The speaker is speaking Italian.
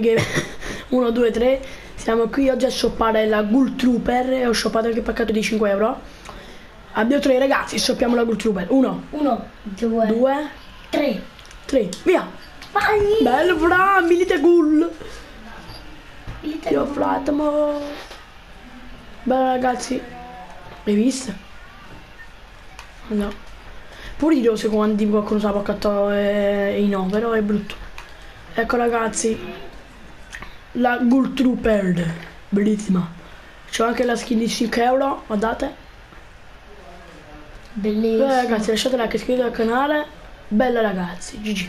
1, 2, 3 Siamo qui oggi a shoppare la Ghoul Trooper E ho shoppato anche il pacchetto di 5 euro. Abbiamo tre ragazzi, shoppiamo la Ghoul Trooper. 1, Uno, due, 2, tre. 3 Via. Vai! Bello fra, milite Ghoul. Il Io fratmo Bello ragazzi Hai visto? No. Pure io se quando qualcuno sa pacchetto e e no Però è brutto. Ecco ragazzi la Ghoul Trooper, bellissima. C'ho anche la skin di 5 euro, guardate. Bellissimo. Beh, ragazzi, lasciate like, iscrivetevi al canale. Bella ragazzi, GG.